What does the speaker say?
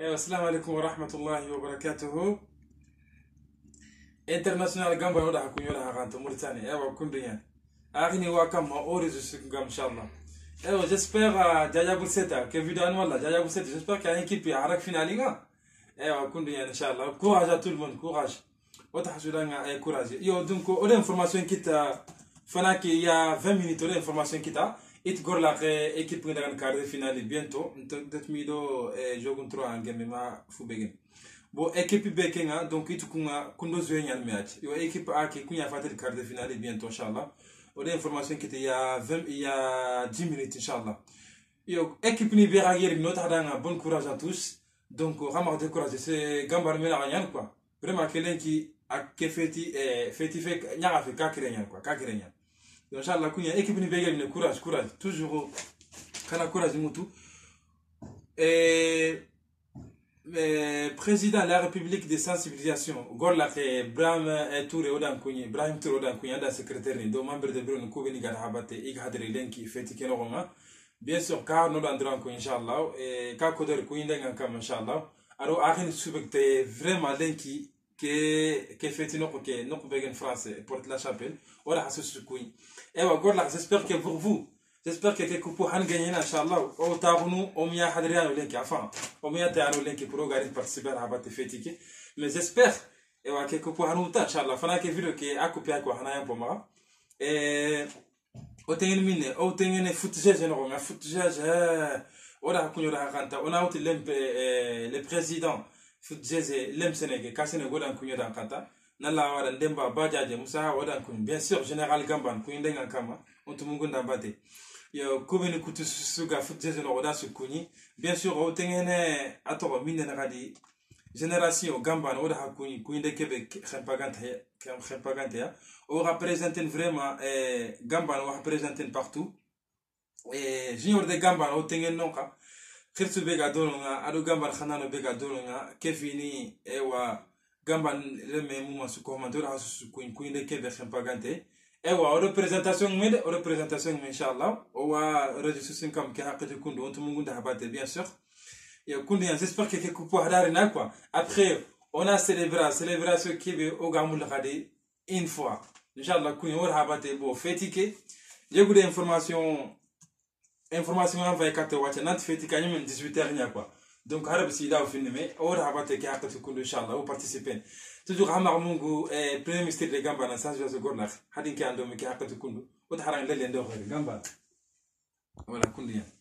السلام عليكم ورحمة الله وبركاته. International Gamba ودها كوني ولا هغانت موريتانيا. أيوا كون ريان. أغني واكم ما أوريز سكم إن شاء الله. أيوا جسبر جاجا بوسيتا كيفيدو أنو ولا جاجا بوسيتا جسبر كاين كيبي عراك فينالي غا. أيوا كون ريان إن شاء الله. كوراج أتول مون كوراج. وتح سودان أي كوراج. يو دونكو أول إنفورماسيون كيتا فناكي يا 20 مينيت إنفورماسيون كيتا. It gorla ke équipe nga dagan quart de finale bientôt det mi do jogun tro an gemme ma fu begin bo équipe beke nga donc it kunga kundo zwe nyal match yo équipe a ke kunya fatel quart de finale bientôt inchallah o de information qui ya il y a 20 ya 10 minutes inchallah yo équipe ni be ragier no ta danga bon courage à tous. Donc ramar de courage. C'est gambar mena nyan quoi. Vraiment kelen qui a ke feti e feti fe nyaga fe ka kire quoi ka kire inchallah kunya équipe ni courage courage. Toujours kana courage mutu et président de la République de sensibilisation gorla Ibrahim Touré odan Ibrahim Touré odan da secrétaire ni do membre de bureau ko habate lenki feti bien sûr ka no dan dran ko inchallah et ka ko kam subekte vraiment ke ke feti no ko ke no ko begen français porte la chapelle ora hasu kunyi ewa gorla j'espère que pour vous j'espère que quelques pour han gagner inchallah. O taagunu o miya lenki lenki pour participer à batte fetike mais j'espère pour ta inchallah. Fana ke ke akupi e o kunyo da kanta le président foot jeje lem senege ka senego dan kunyo da kanta nala wada ndemba musa wadan kun bien sûr gamban kun ndenga kama onto mungunda bate yo suga futje no wada sukuni bien sûr tengene ato minne na génération gamban wada hakuni kun de kebe khempagante ya vraiment eh gamban partout. Et junior de gamban tengen noka khirsu bega dolonga ado gamban khanano bega dolonga kefini ewa gamban leme muma su ko man dora su kuin kuin de kebe khempagante ewa o représentation ngede o représentation ngede inshallah. O wa radio susin kam ke hakati kundu on tumungu nda habate bien sûr. Et kundu yan j'espère que ke kupo hadari na quoi. Après on a célébré célébration kebe o gamul khadi une fois. Inshallah kun yor habate bo fetike. Yegude information information envoyé kate wacha nat fetika nyemen 18h nya quoi. Donc harab sida fin me or habate ke hakati kundu inshallah o participer. Toujours hamar mungu eh, premier ministre de gamba na sanjo so gornak hadin ke ando me ke hakati kundu o harang lele ndo gamba voilà kundu yan